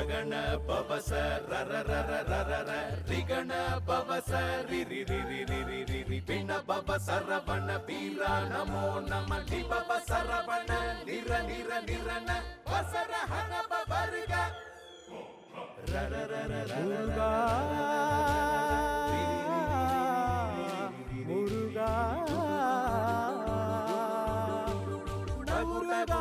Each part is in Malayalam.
ರಗಣ ಪವಸ ರರ ರರ ರರ ರ ರಿಗಣ ಪವಸ ರಿ ರಿ ರಿ ರಿ ರಿ ರಿ ರಿ ರಿ ಪಿಣ ಪವ ಸರವಣ ಪೀರ ನಮೋ ನಮ ನಿ ಪವ ಸರವಣ ನಿರ ನಿರ ನಿರನ ವಸರ ಹನ ಪವರ್ಗ ರರ ರರ ಮುರುಗಾ ಮುರುಗಾ ಮುರುಗಾ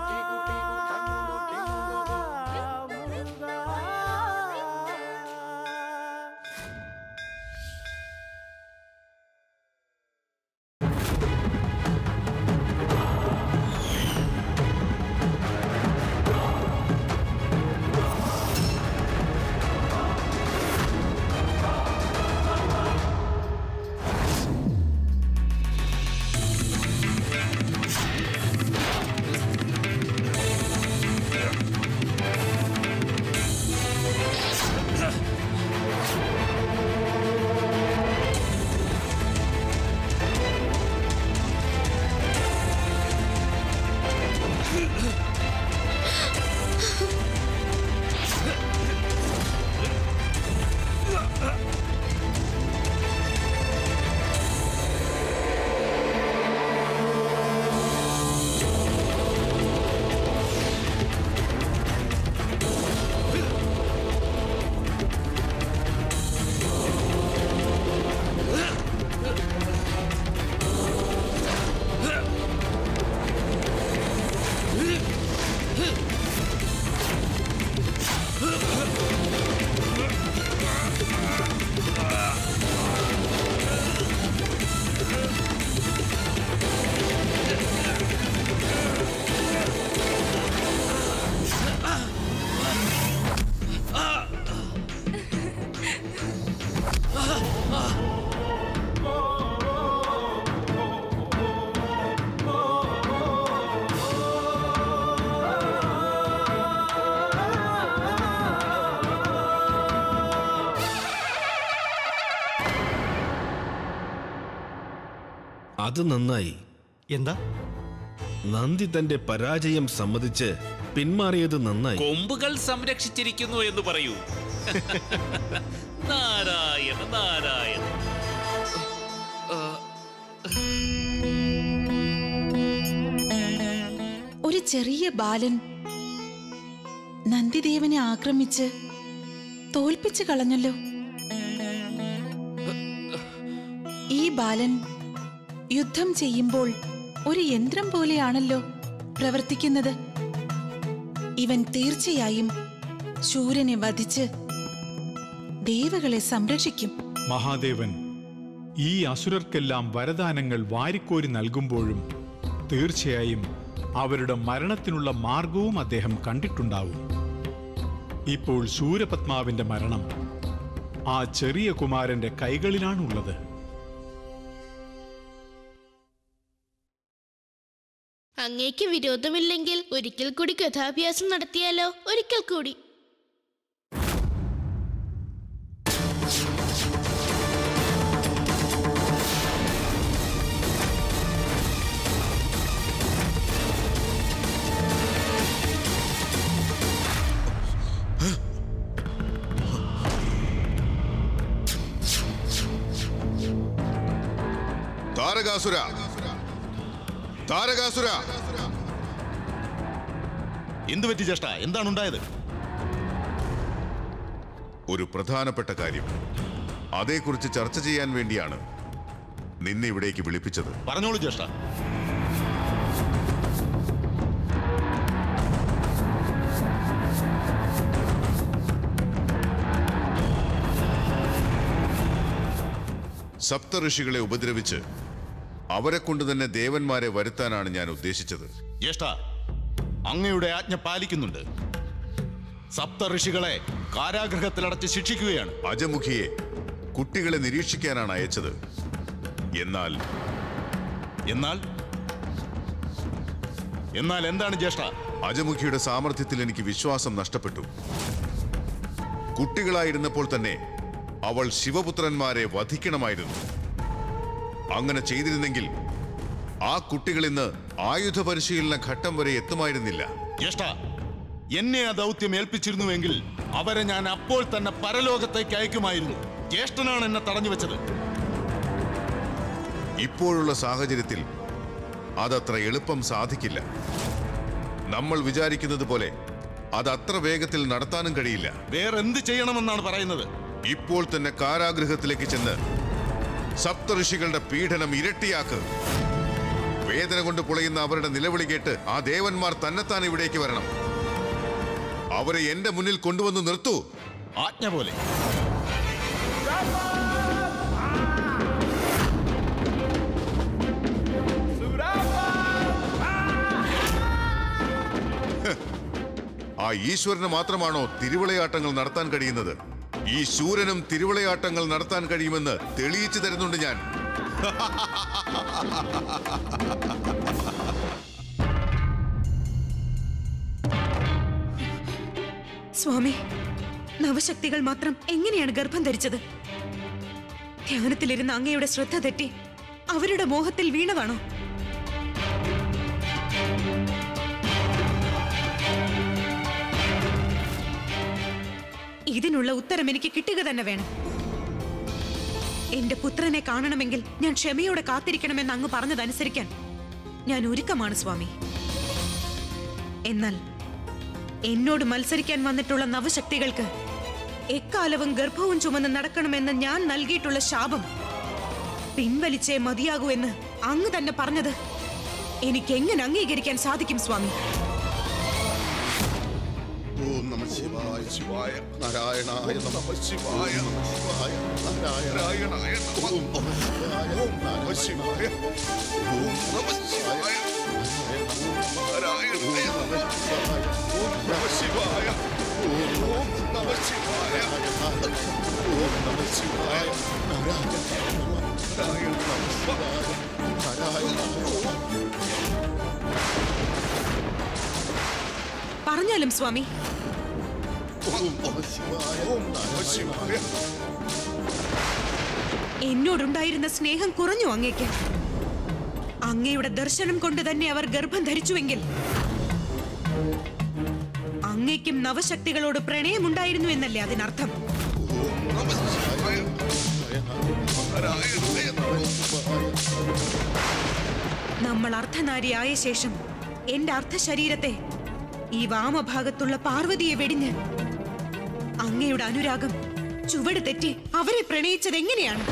അത് നന്നായി. എന്താ? നന്ദി തന്റെ പരാജയം സമ്മതിച്ച് പിന്മാറിയത് നന്നായി. കൊമ്പുകൾ സംരക്ഷിച്ചിരിക്കുന്നു എന്ന് പറയൂ. നാരായണ നാരായണ. ഒരു ചെറിയ ബാലൻ നന്ദിദേവനെ ആക്രമിച്ച് തോൽപ്പിച്ചു കളഞ്ഞല്ലോ. ഈ ബാലൻ യുദ്ധം ചെയ്യുമ്പോൾ ഒരു യന്ത്രം പോലെയാണല്ലോ പ്രവർത്തിക്കുന്നത്. ഇവൻ തീർച്ചയായും ശൂരനെ വധിച്ച് ദേവകളെ സംരക്ഷിക്കും. മഹാദേവൻ ഈ അസുരർക്കെല്ലാം വരദാനങ്ങൾ വാരിക്കോരി നൽകുമ്പോഴും തീർച്ചയായും അവരുടെ മരണത്തിനുള്ള മാർഗവും അദ്ദേഹം കണ്ടിട്ടുണ്ടാവും. ഇപ്പോൾ ശൂരപത്മാവിന്റെ മരണം ആ ചെറിയ കുമാരന്റെ കൈകളിലാണുള്ളത്. അങ്ങേക്ക് വിരോധമില്ലെങ്കിൽ ഒരിക്കൽ കൂടി കഥാഭ്യാസം നടത്തിയാലോ? ഒരിക്കൽ കൂടി. താരകാസുര താരകാസുര. എന്തു പറ്റി ചേഷ്ട എന്താണ് ഉണ്ടായത്? ഒരു പ്രധാനപ്പെട്ട കാര്യം. അതേക്കുറിച്ച് ചർച്ച ചെയ്യാൻ വേണ്ടിയാണ് നിന്നെ ഇവിടേക്ക് വിളിപ്പിച്ചത്. പറഞ്ഞോളൂ ചേഷ്ട സപ്തഋഷികളെ ഉപദ്രവിച്ച് അവരെ കൊണ്ട് തന്നെ ദേവന്മാരെ വരുത്താനാണ് ഞാൻ ഉദ്ദേശിച്ചത്. ജ്യേഷ്ഠ അങ്ങയുടെ ആജ്ഞ പാലിക്കുന്നുണ്ട്. സപ്ത ഋഷികളെ കാരാഗ്രഹത്തിലടച്ച് ശിക്ഷിക്കുകയാണ്. അജമുഖിയെ കുട്ടികളെ നിരീക്ഷിക്കാനാണ് അയച്ചത്. എന്നാൽ എന്നാൽ? എന്നാൽ എന്താണ് ജ്യേഷ്ഠ? അജമുഖിയുടെ സാമർഥ്യത്തിൽ എനിക്ക് വിശ്വാസം നഷ്ടപ്പെട്ടു. കുട്ടികളായിരുന്നപ്പോൾ തന്നെ അവൾ ശിവപുത്രന്മാരെ വധിക്കണമായിരുന്നു. അങ്ങനെ ചെയ്തിരുന്നെങ്കിൽ ആ കുട്ടികൾ ഇന്ന് ആയുധ പരിശീലന ഘട്ടം വരെ എത്തുമായിരുന്നില്ല. ജ്യേഷ്ഠ എന്നെ ആ ദൗത്യം ഏൽപ്പിച്ചിരുന്നുവെങ്കിൽ അവരെ ഞാൻ അപ്പോൾ തന്നെ പരലോകത്തേക്ക് അയക്കുമായിരുന്നു. ജ്യേഷ്ഠനാണ് എന്നെ തടഞ്ഞു വെച്ചത്. ഇപ്പോഴുള്ള സാഹചര്യത്തിൽ അതത്ര എളുപ്പം സാധിക്കില്ല. നമ്മൾ വിചാരിക്കുന്നത് പോലെ അത് അത്ര വേഗത്തിൽ നടത്താനും കഴിയില്ല. വേറെന്ത് ചെയ്യണമെന്നാണ് പറയുന്നത്? ഇപ്പോൾ തന്നെ കാരാഗ്രഹത്തിലേക്ക് ചെന്ന് സപ്തഋഷികളുടെ പീഡനം ഇരട്ടിയാക്ക്. വേദന കൊണ്ട് പുളയുന്ന അവരുടെ നിലവിളി കേട്ട് ആ ദേവന്മാർ തന്നെത്താൻ ഇവിടേക്ക് വരണം. അവരെ എന്റെ മുന്നിൽ കൊണ്ടുവന്ന് നിർത്തൂ. ആജ്ഞ പോലെ. ആ ഈശ്വരന് മാത്രമാണോ തിരുവിളയാട്ടങ്ങൾ നടത്താൻ കഴിയുന്നത്? ഈ ശൂരനും തിരുവിളയാട്ടങ്ങൾ നടത്താൻ കഴിയുമെന്ന് തെളിയിച്ചു തരുന്നുണ്ട് ഞാൻ. സ്വാമി നവശക്തികൾ മാത്രം എങ്ങനെയാണ് ഗർഭം ധരിച്ചത്? ധ്യാനത്തിലിരുന്ന അങ്ങയുടെ ശ്രദ്ധ തെറ്റി അവരുടെ മോഹത്തിൽ വീണതാണോ? ഇതിനുള്ള ഉത്തരം എനിക്ക് കിട്ടുക തന്നെ വേണം. എന്റെ പുത്രനെ കാണണമെങ്കിൽ ഞാൻ ക്ഷമയോടെ കാത്തിരിക്കണമെന്ന് അങ്ങ് പറഞ്ഞതനുസരിക്കാൻ ഞാൻ ഒരുക്കമാണ് സ്വാമി. എന്നാൽ എന്നോട് മത്സരിക്കാൻ വന്നിട്ടുള്ള നവശക്തികൾക്ക് എക്കാലവും ഗർഭവും ചുമന്ന് നടക്കണമെന്ന് ഞാൻ നൽകിയിട്ടുള്ള ശാപം പിൻവലിച്ചേ മതിയാകൂ എന്ന് അങ്ങ് തന്നെ പറഞ്ഞത് എനിക്ക് എങ്ങനെ അംഗീകരിക്കാൻ സാധിക്കും സ്വാമി? നമ ശിവായ ശിവായ നാരായണായ നമ ശിവായ ശിവായ നാരായണായ ഓം നമ ശിവായ ഓം നമ ശിവായ ഓം നമ ശിവായ നാരായണായ നമ ശിവായ ഓം നമ ശിവായ ഓം നമ ശിവായ ഓം നമ ശിവായ നമ പറഞ്ഞാലും സ്വാമി എന്നോടുണ്ടായിരുന്ന സ്നേഹം കുറഞ്ഞു അങ്ങേക്ക്. അങ്ങയുടെ ദർശനം കൊണ്ട് തന്നെ അവർ ഗർഭം ധരിച്ചുവെങ്കിൽ അങ്ങേക്കും നവശക്തികളോട് പ്രണയമുണ്ടായിരുന്നു എന്നല്ലേ അതിനർത്ഥം? നമ്മൾ അർദ്ധനാരിയായ ശേഷം എന്റെ അർദ്ധശരീരത്തെ ഈ വാമഭാഗത്തുള്ള പാർവതിയെ വെടിഞ്ഞ് അങ്ങയുടെ അനുരാഗം. ചുവട് തെറ്റി അവരെ പ്രണയിച്ചത് എങ്ങനെയാണ്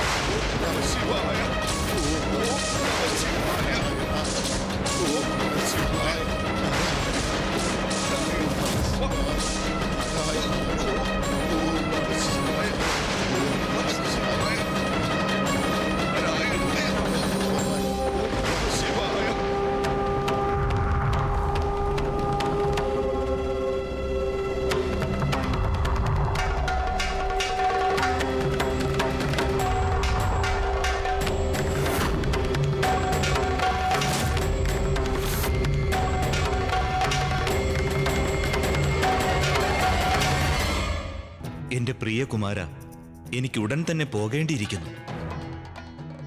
കുമാര എനിക്ക് ഉടൻ തന്നെ പോകേണ്ടിയിരിക്കുന്നു.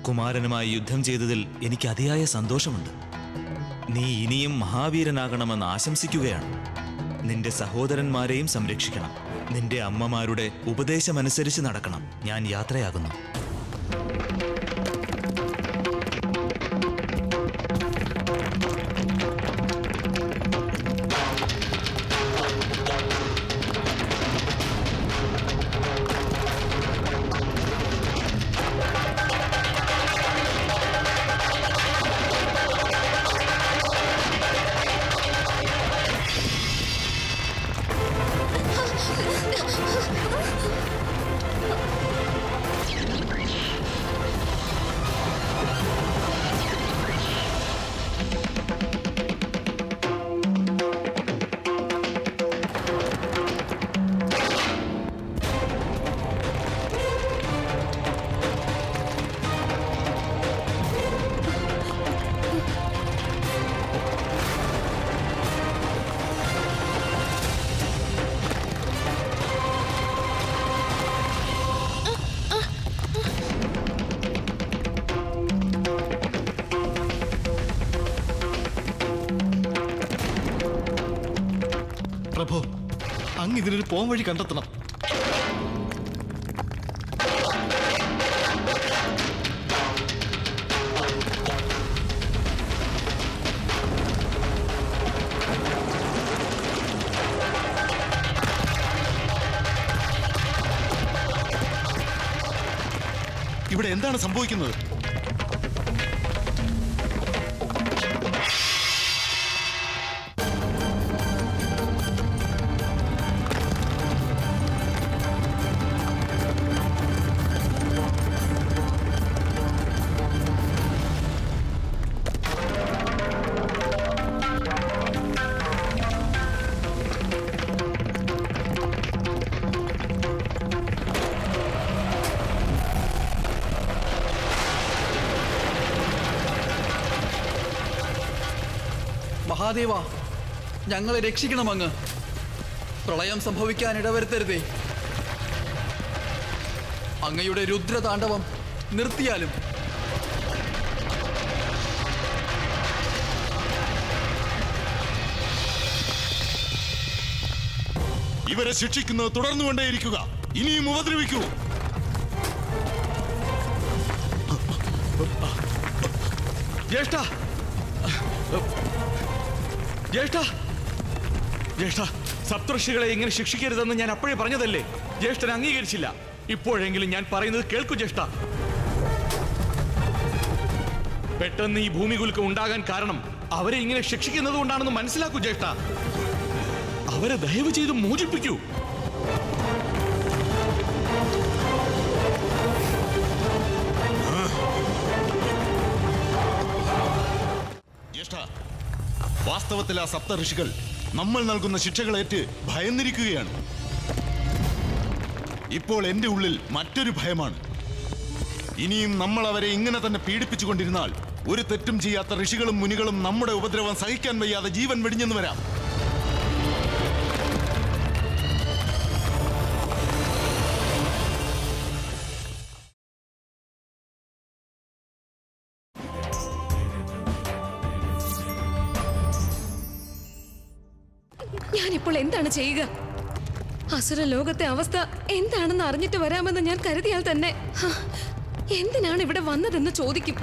കുമാരനുമായി യുദ്ധം ചെയ്തതിൽ എനിക്ക് അതിയായ സന്തോഷമുണ്ട്. നീ ഇനിയും മഹാവീരനാകണമെന്ന് ആശംസിക്കുകയാണ്. നിന്റെ സഹോദരന്മാരെയും സംരക്ഷിക്കണം. നിന്റെ അമ്മമാരുടെ ഉപദേശമനുസരിച്ച് നടക്കണം. ഞാൻ യാത്രയാകുന്നു. പോം വഴി കണ്ടെത്തണം. ഇവിടെ എന്താണ് സംഭവിക്കുന്നത്? ഞങ്ങളെ രക്ഷിക്കണം അങ്ങ് പ്രളയം സംഭവിക്കാൻ ഇടവരുത്തരുതേ. അങ്ങയുടെ രുദ്രതാണ്ഡവം നിർത്തിയാലും. ഇവരെ ശിക്ഷിക്കുന്നത് തുടർന്നു കൊണ്ടേയിരിക്കുക ഇനിയും ഉപദ്രവിക്കൂ. ജ്യേഷ്ഠ. ജ്യേഷ്ഠ. ജ്യേഷ്ഠ സപ്തർഷികളെ ഇങ്ങനെ ശിക്ഷിക്കരുതെന്ന് ഞാൻ അപ്പോഴേ പറഞ്ഞതല്ലേ? ജ്യേഷ്ഠൻ അംഗീകരിച്ചില്ല. ഇപ്പോഴെങ്കിലും ഞാൻ പറയുന്നത് കേൾക്കൂ ജ്യേഷ്ഠ. പെട്ടെന്ന് ഈ ഭൂമികുലുക്കം ഉണ്ടാകാൻ കാരണം അവരെ ഇങ്ങനെ ശിക്ഷിക്കുന്നത് കൊണ്ടാണെന്ന് മനസ്സിലാക്കൂ ജ്യേഷ്ഠ. അവരെ ദയവ് ചെയ്ത് മോചിപ്പിക്കൂ. വാസ്തവത്തിൽ ആ സപ്ത ഋഷികൾ നമ്മൾ നൽകുന്ന ശിക്ഷകളേറ്റ് ഭയന്നിരിക്കുകയാണ്. ഇപ്പോൾ എന്റെ ഉള്ളിൽ മറ്റൊരു ഭയമാണ്. ഇനിയും നമ്മൾ അവരെ ഇങ്ങനെ തന്നെ പീഡിപ്പിച്ചുകൊണ്ടിരുന്നാൽ ഒരു തെറ്റും ചെയ്യാത്ത ഋഷികളും മുനികളും നമ്മുടെ ഉപദ്രവം സഹിക്കാൻ വയ്യാതെ ജീവൻ വെടിഞ്ഞെന്ന് വരാം. ഞാനിപ്പോൾ എന്താണ് ചെയ്യുക? അസുര ലോകത്തെ അവസ്ഥ എന്താണെന്ന് അറിഞ്ഞിട്ട് വരാമെന്ന് ഞാൻ കരുതിയാൽ തന്നെ. എന്തിനാണ് ഇവിടെ വന്നതെന്ന് ചോദിക്കും.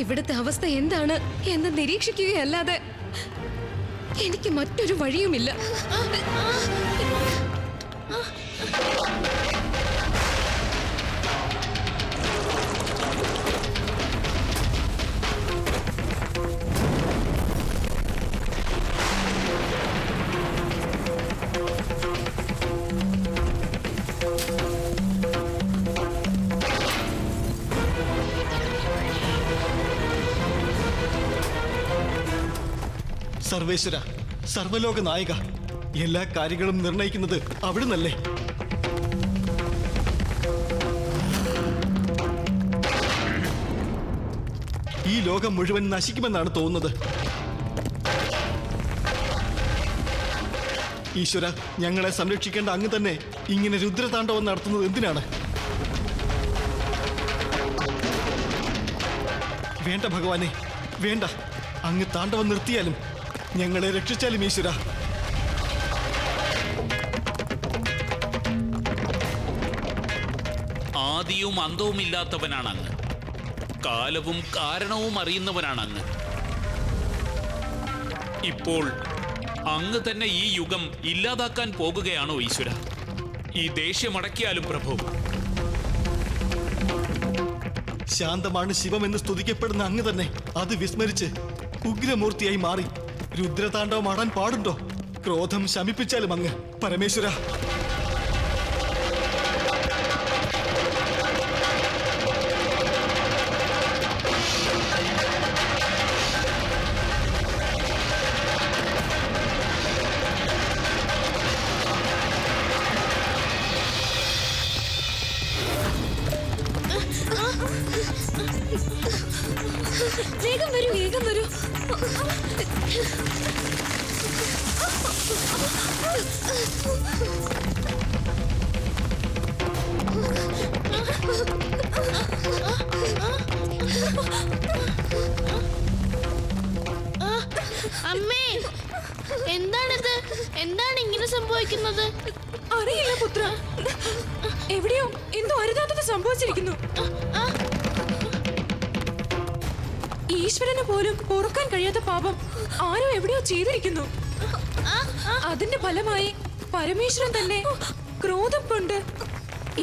ഇവിടുത്തെ അവസ്ഥ എന്താണ് എന്ന് നിരീക്ഷിക്കുകയല്ലാതെ എനിക്ക് മറ്റൊരു വഴിയുമില്ല. സർവേശ്വര സർവലോക നായിക. എല്ലാ കാര്യങ്ങളും നിർണയിക്കുന്നത് അവിടുന്നല്ലേ? ഈ ലോകം മുഴുവൻ നശിക്കുമെന്നാണ് തോന്നുന്നത്. ഈശ്വര ഞങ്ങളെ സംരക്ഷിക്കേണ്ട അങ്ങ് തന്നെ ഇങ്ങനെ രുദ്രതാണ്ഡവം നടത്തുന്നത് എന്തിനാണ്? വേണ്ട ഭഗവാനെ വേണ്ട. അങ്ങ് താണ്ഡവം നിർത്തിയാലും ഞങ്ങളെ രക്ഷിച്ചാലും ഈശ്വര. ആദിയും അന്തവും ഇല്ലാത്തവനാണ് അങ്ങ് കാലവും കാരണവും അറിയുന്നവനാണ് അങ്ങ് ഇപ്പോൾ അങ്ങ് തന്നെ ഈ യുഗം ഇല്ലാതാക്കാൻ പോകുകയാണോ ഈശ്വര? ഈ ദേഷ്യമടക്കിയാലും പ്രഭു. ശാന്തമാണ് ശിവമെന്ന് സ്തുതിക്കപ്പെടുന്ന അങ്ങ് തന്നെ. അത് വിസ്മരിച്ച് ഉഗ്രമൂർത്തിയായി മാറി. രുദ്രതാണ്ഡവം ആടാൻ പാടുണ്ടോ? ക്രോധം ശമിപ്പിച്ചാലും അങ്ങ്. പരമേശ്വര. ഈശ്വരന് പോലും പൊറുക്കാൻ കഴിയാത്ത പാപം ആരോ എവിടെയോ ചെയ്തിരിക്കുന്നു. അതിന്റെ ഫലമായി പരമേശ്വരൻ തന്നെ ക്രോധം കൊണ്ട്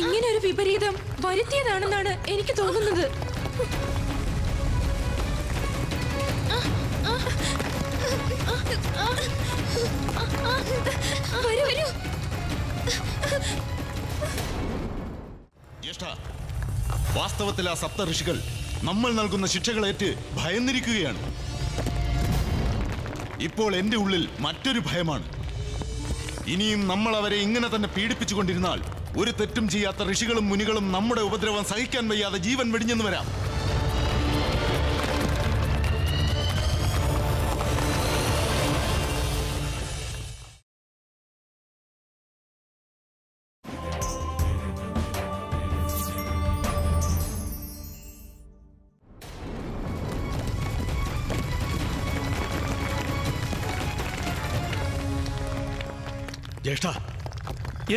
ഇങ്ങനെ ഒരു വിപരീതം വരുത്തിയതാണെന്നാണ് എനിക്ക് തോന്നുന്നത്. വാസ്തവത്തിൽ ആ സപ്ത ഋഷികൾ നമ്മൾ നൽകുന്ന ശിക്ഷകളേറ്റ് ഭയന്നിരിക്കുകയാണ്. ഇപ്പോൾ എന്റെ ഉള്ളിൽ മറ്റൊരു ഭയമാണ്. ഇനിയും നമ്മൾ അവരെ ഇങ്ങനെ തന്നെ പീഡിപ്പിച്ചുകൊണ്ടിരുന്നാൽ ഒരു തെറ്റും ചെയ്യാത്ത ഋഷികളും മുനികളും നമ്മുടെ ഉപദ്രവം സഹിക്കാൻ വയ്യാതെ ജീവൻ വെടിഞ്ഞെന്ന് വരാം.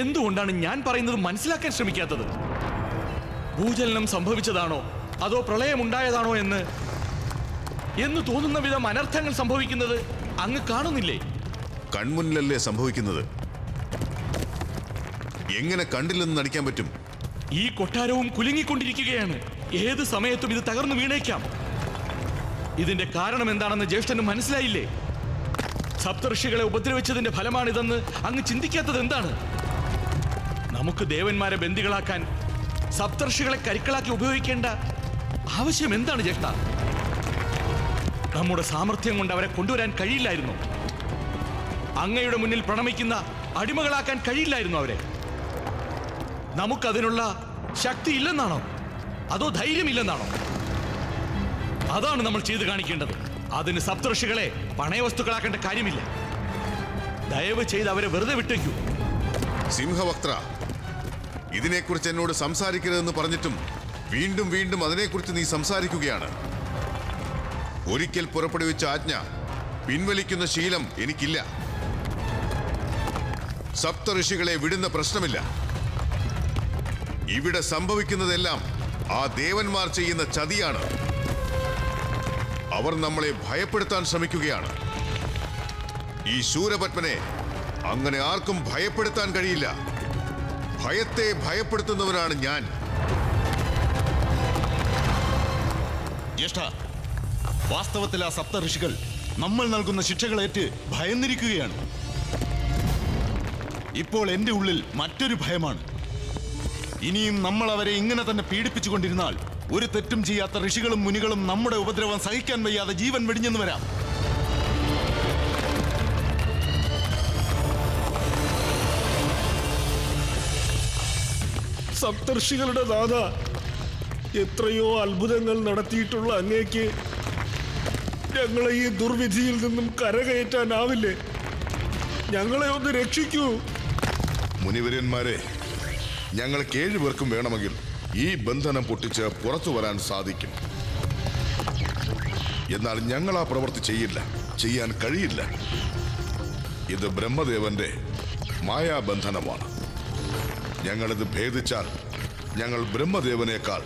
എന്തുകൊണ്ടാണ് ഞാൻ പറയുന്നത് മനസ്സിലാക്കാൻ ശ്രമിക്കാത്തത്? ഭൂചലനം സംഭവിച്ചതാണോ? അതോ പ്രളയമുണ്ടായതാണോ എന്ന്? എന്ന് തോന്നുന്ന വിധം അനർത്ഥങ്ങൾ സംഭവിക്കുന്നത് അങ്ങ് കാണുന്നില്ലേ? കൺമുന്നിലല്ലേ സംഭവിക്കുന്നത്? എങ്ങനെ കണ്ടില്ലെന്ന് നടിക്കാൻ പറ്റും? ഈ കൊട്ടാരവും കുലുങ്ങിക്കൊണ്ടിരിക്കുകയാണ്. ഏത് സമയത്തും ഇത് തകർന്നു വീണേക്കാം. ഇതിന്റെ കാരണം എന്താണെന്ന് ജ്യേഷ്ഠന് മനസ്സിലായില്ലേ? സപ്തഋഷികളെ ഉപദ്രവിച്ചതിന്റെ ഫലമാണിതെന്ന് അങ്ങ് ചിന്തിക്കാത്തത് എന്താണ്? നമുക്ക് ദേവന്മാരെ ബന്ദികളാക്കാൻ സപ്തർഷികളെ കരിക്കളാക്കി ഉപയോഗിക്കേണ്ട ആവശ്യം എന്താണ് ജ്യേഷ്ഠ? നമ്മുടെ സാമർഥ്യം കൊണ്ട് അവരെ കൊണ്ടുവരാൻ കഴിയില്ലായിരുന്നു. അങ്ങയുടെ മുന്നിൽ പ്രണമിക്കുന്ന അടിമകളാക്കാൻ കഴിയില്ലായിരുന്നു അവരെ. നമുക്കതിനുള്ള ശക്തി ഇല്ലെന്നാണോ? അതോ ധൈര്യമില്ലെന്നാണോ? അതാണ് നമ്മൾ ചെയ്തു കാണിക്കേണ്ടത്. അതിന് സപ്തർഷികളെ പണയവസ്തുക്കളാക്കേണ്ട കാര്യമില്ല. ദയവ് ചെയ്ത് അവരെ വെറുതെ വിട്ടേക്കൂ. സിംഹവക്ത്ര ഇതിനെക്കുറിച്ച് എന്നോട് സംസാരിക്കരുതെന്ന് പറഞ്ഞിട്ടും വീണ്ടും വീണ്ടും അതിനെക്കുറിച്ച് നീ സംസാരിക്കുകയാണ്. ഒരിക്കൽ പുറപ്പെടുവിച്ച ആജ്ഞ പിൻവലിക്കുന്ന ശീലം എനിക്കില്ല. സപ്തഋഷികളെ വിടുന്ന പ്രശ്നമില്ല. ഇവിടെ സംഭവിക്കുന്നതെല്ലാം ആ ദേവന്മാർ ചെയ്യുന്ന ചതിയാണ്. അവർ നമ്മളെ ഭയപ്പെടുത്താൻ ശ്രമിക്കുകയാണ്. ഈ ശൂരപത്മനെ അങ്ങനെ ആർക്കും ഭയപ്പെടുത്താൻ കഴിയില്ല. ഭയത്തെ ഭയപ്പെടുത്തുന്നവനാണ് ഞാൻ. ജ്യേഷ്ഠ വാസ്തവത്തിൽ ആ സപ്ത ഋഷികൾ നമ്മൾ നൽകുന്ന ശിക്ഷകളേറ്റ് ഭയന്നിരിക്കുകയാണ്. ഇപ്പോൾ എന്റെ ഉള്ളിൽ മറ്റൊരു ഭയമാണ്. ഇനിയും നമ്മൾ അവരെ ഇങ്ങനെ തന്നെ പീഡിപ്പിച്ചുകൊണ്ടിരുന്നാൽ ഒരു തെറ്റും ചെയ്യാത്ത ഋഷികളും മുനികളും നമ്മുടെ ഉപദ്രവം സഹിക്കാൻ വയ്യാതെ ജീവൻ വെടിഞ്ഞെന്ന് വരാം. സപ്തർഷികളുടെ നാഥ. എത്രയോ അത്ഭുതങ്ങൾ നടത്തിയിട്ടുള്ള അങ്ങേക്ക് ഞങ്ങളെ ഈ ദുർവിധിയിൽ നിന്നും കരകയറ്റാനാവില്ലേ? ഞങ്ങളെ ഒന്ന് രക്ഷിക്കൂ. മുനിവര്യന്മാരെ ഞങ്ങൾക്ക് ഏഴു പേർക്കും വേണമെങ്കിൽ ഈ ബന്ധനം പൊട്ടിച്ച് പുറത്തു വരാൻ സാധിക്കും. എന്നാൽ ഞങ്ങൾ ആ പ്രവൃത്തി ചെയ്യില്ല. ചെയ്യാൻ കഴിയില്ല. ഇത് ബ്രഹ്മദേവന്റെ മായാബന്ധനമാണ്. ഞങ്ങളിത് ഭേദിച്ചാൽ ഞങ്ങൾ ബ്രഹ്മദേവനേക്കാൾ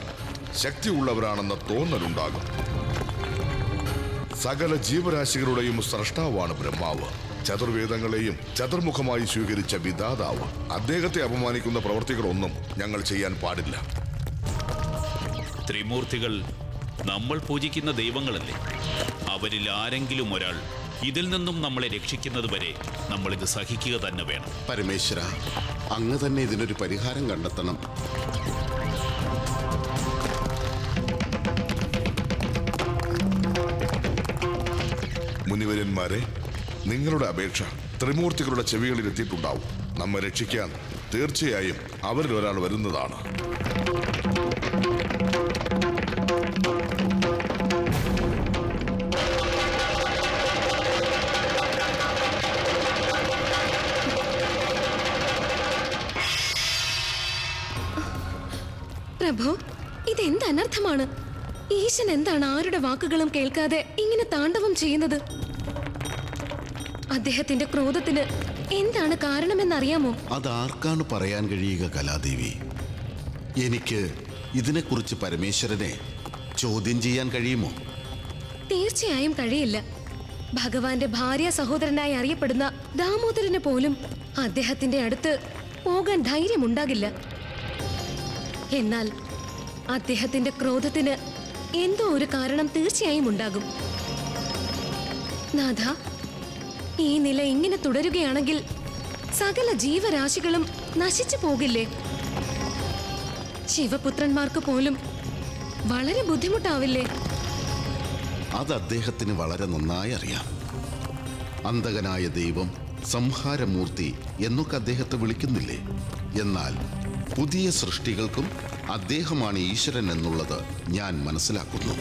ശക്തിയുള്ളവരാണെന്ന തോന്നലുണ്ടാകും. സകല ജീവരാശികളുടെയും സ്രഷ്ടാവാണ് ബ്രഹ്മാവ്. ചതുർവേദങ്ങളെയും ചതുർമുഖമായി സ്വീകരിച്ച വിധാതാവ്. അദ്ദേഹത്തെ അപമാനിക്കുന്ന പ്രവർത്തികളൊന്നും ഞങ്ങൾ ചെയ്യാൻ പാടില്ല. ത്രിമൂർത്തികൾ നമ്മൾ പൂജിക്കുന്ന ദൈവങ്ങളല്ലേ? അവരിൽ ആരെങ്കിലും ഒരാൾ ഇതിൽ നിന്നും നമ്മളെ രക്ഷിക്കുന്നത് വരെ നമ്മൾ ഇത് സഹിക്കുക തന്നെ വേണം. പരമേശ്വര അങ്ങ് തന്നെ ഇതിനൊരു പരിഹാരം കണ്ടെത്തണം. മുനിവര്യന്മാരെ നിങ്ങളുടെ അപേക്ഷ ത്രിമൂർത്തികളുടെ ചെവികളിൽ എത്തിയിട്ടുണ്ടാവും നമ്മെ രക്ഷിക്കാൻ തീർച്ചയായും അവരിൽ ഒരാൾ വരുന്നതാണ്. പ്രഭു ഇതെന്ത് അനർത്ഥമാണ്? ഈശൻ എന്താണ് ആരുടെ വാക്കുകളും കേൾക്കാതെ ഇങ്ങനെ താണ്ഡവം ചെയ്യുന്നത്? അദ്ദേഹത്തിന്റെ ക്രോധത്തിന് എന്താണ് കാരണമെന്നറിയാമോ? അതാർക്കാണ് പറയാൻ കഴിയുക കലാദേവി? എനിക്ക് ഇതിനെക്കുറിച്ച് പരമേശ്വരനെ ചോദ്യം ചെയ്യാൻ കഴിയുമോ? തീർച്ചയായും കഴിയില്ല. ഭഗവാന്റെ ഭാര്യ സഹോദരനായി അറിയപ്പെടുന്ന ദാമോദരന് പോലും അദ്ദേഹത്തിന്റെ അടുത്ത് പോകാൻ ധൈര്യമുണ്ടാകില്ല. എന്നാൽ അദ്ദേഹത്തിന്റെ ക്രോധത്തിന് എന്തോ ഒരു കാരണം തീർച്ചയായും ഉണ്ടാകും. നാഥ ഈ നില ഇങ്ങനെ തുടരുകയാണെങ്കിൽ സകല ജീവരാശികളും നശിച്ചു പോകില്ലേ? ശിവപുത്രന്മാർക്ക് പോലും വളരെ ബുദ്ധിമുട്ടാവില്ലേ? അത് അദ്ദേഹത്തിന് വളരെ നന്നായി അറിയാം. അന്തകനായ ദൈവം സംഹാരമൂർത്തി എന്നൊക്കെ അദ്ദേഹത്തെ വിളിക്കുന്നില്ലേ? എന്നാൽ പുതിയ സൃഷ്ടികൾക്കും അദ്ദേഹമാണ് ഈശ്വരൻ എന്നുള്ളത് ഞാൻ മനസ്സിലാക്കുന്നു.